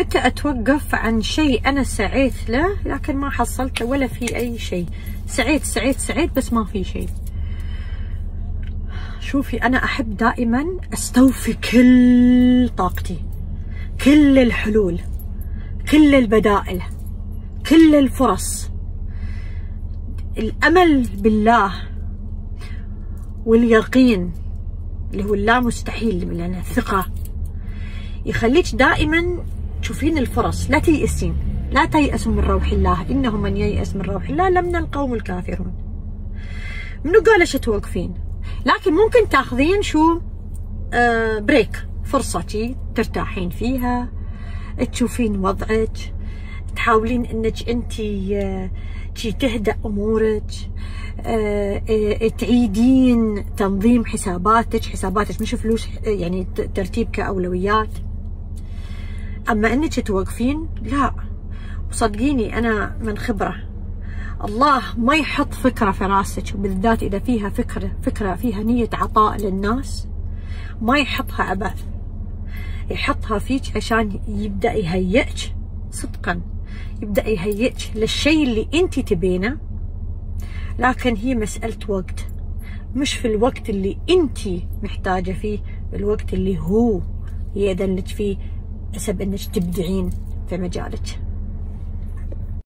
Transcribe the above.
متى أتوقف عن شيء أنا سعيت له لكن ما حصلته ولا في أي شيء. سعيت سعيت سعيت بس ما في شيء. شوفي أنا أحب دائما أستوفي كل طاقتي كل الحلول كل البدائل كل الفرص. الأمل بالله واليقين اللي هو اللا مستحيل لأن الثقة. يخليك دائما تشوفين الفرص. لا تيأسين. لا تيأسوا من روح الله. إنه من ييأس من روح الله. لمن القوم الكافرون. منو قال إيش توقفين؟ لكن ممكن تاخذين شو؟ آه بريك فرصة ترتاحين فيها. تشوفين وضعك. تحاولين إنك أنت آه تهدأ أمورك. آه آه تعيدين تنظيم حساباتك. حساباتك مش فلوس يعني ترتيب كأولويات. أما أنك توقفين؟ لا. وصدقيني أنا من خبرة. الله ما يحط فكرة في راسك وبالذات إذا فيها فكرة فكرة فيها نية عطاء للناس ما يحطها عبث يحطها فيك عشان يبدأ يهيئك صدقا. يبدأ يهيئك للشيء اللي أنت تبينه. لكن هي مسألة وقت. مش في الوقت اللي أنت محتاجة فيه بالوقت اللي هو يأذن لك فيه. حسب انك تبدعين في مجالك.